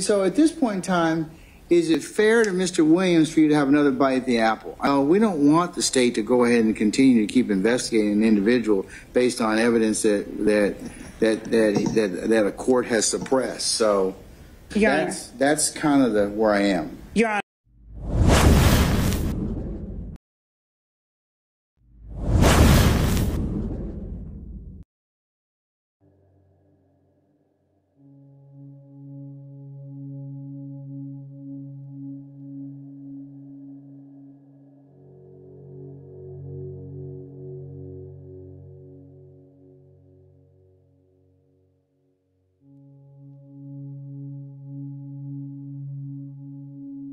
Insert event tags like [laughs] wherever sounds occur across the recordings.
So at this point in time, is it fair to Mr. Williams for you to have another bite at the apple? Uh, we don't want the state to go ahead and continue to keep investigating an individual based on evidence that that that that that, that a court has suppressed. So Your Honor. that's that's kind of the where I am. Your Honor.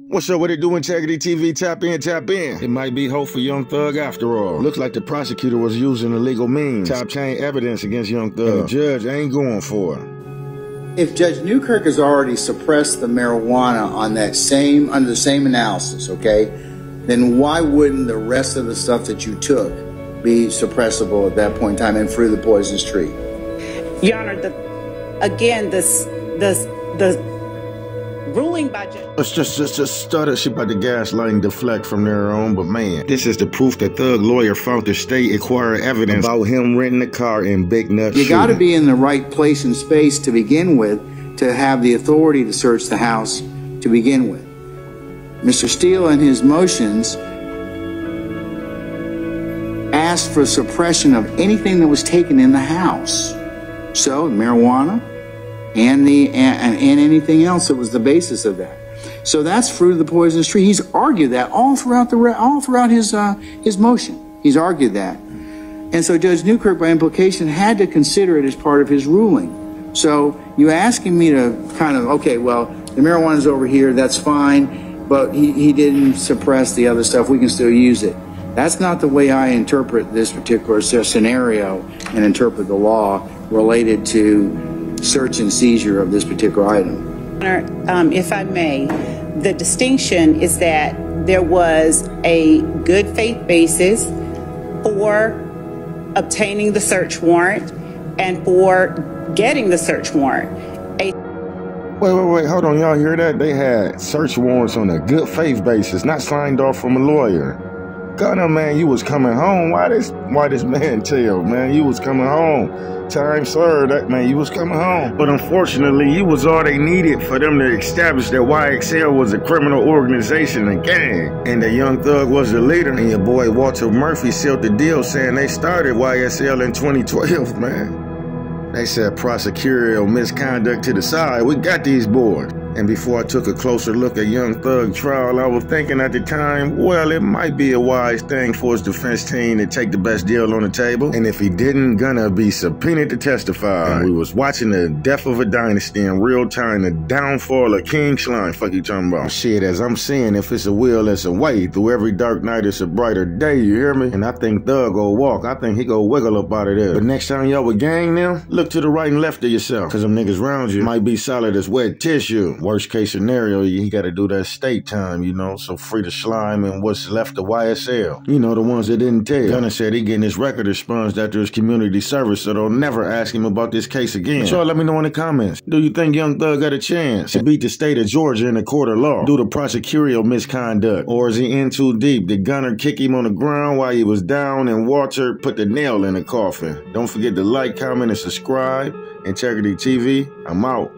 What's up? What it do? Integrity TV, tap in, tap in. It might be hope for Young Thug after all. Looks like the prosecutor was using illegal means, top chain evidence against Young Thug. And the judge ain't going for it. If Judge Newkirk has already suppressed the marijuana on that same under the same analysis, okay, then why wouldn't the rest of the stuff that you took be suppressible at that point in time and through the poisonous tree? Your Honor, the, again, this, this, the ruling by Judge. Let's just just just stutter shit about the gaslighting deflect from their own, but man, this is the proof that Thug lawyer found the state acquire evidence about him renting a car in Big Nut. You got to be in the right place and space to begin with to have the authority to search the house to begin with. Mr. Steel and his motions asked for suppression of anything that was taken in the house. So, marijuana and the and, and anything else that was the basis of that. So that's fruit of the poisonous tree. He's argued that all throughout the all throughout his uh, his motion. He's argued that. And so Judge Newkirk, by implication, had to consider it as part of his ruling. So you asking me to kind of, okay, well, the marijuana's over here, that's fine, but he, he didn't suppress the other stuff, we can still use it. That's not the way I interpret this particular scenario and interpret the law related to search and seizure of this particular item. Your um, if I may, the distinction is that there was a good faith basis for obtaining the search warrant and for getting the search warrant. A Wait, wait, wait, hold on, y'all hear that? They had search warrants on a good faith basis, not signed off from a lawyer. Gunna, man, you was coming home. Why this why this man [laughs] tell, man, you was coming home. Time served, that man, you was coming home. But unfortunately, you was all they needed for them to establish that YSL was a criminal organization and gang. And the young thug was the leader. And your boy Walter Murphy sealed the deal saying they started YSL in 2012, [laughs] man. They said prosecutorial misconduct to the side. We got these boys. And before I took a closer look at Young Thug trial, I was thinking at the time, well, it might be a wise thing for his defense team to take the best deal on the table. And if he didn't, gonna be subpoenaed to testify. And we was watching the death of a dynasty in real time, the downfall of King Slime. Fuck you talking about? Shit, as I'm seeing, if it's a will, it's a way. Through every dark night, it's a brighter day. You hear me? And I think Thug go walk. I think he go wiggle up out of there. But next time y'all with gang now, look to the right and left of yourself. Cause them niggas around you might be solid as wet tissue. Worst case scenario, he gotta do that state time, you know, so free to slime and what's left of YSL. You know, the ones that didn't tell. Gunna said he getting his record expunged after his community service, so they'll never ask him about this case again. So let me know in the comments. Do you think Young Thug got a chance to beat the state of Georgia in the court of law due to prosecutorial misconduct? Or is he in too deep? Did Gunna kick him on the ground while he was down and Walter put the nail in the coffin? Don't forget to like, comment, and subscribe. Integrity TV, I'm out.